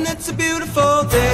and it's a beautiful day.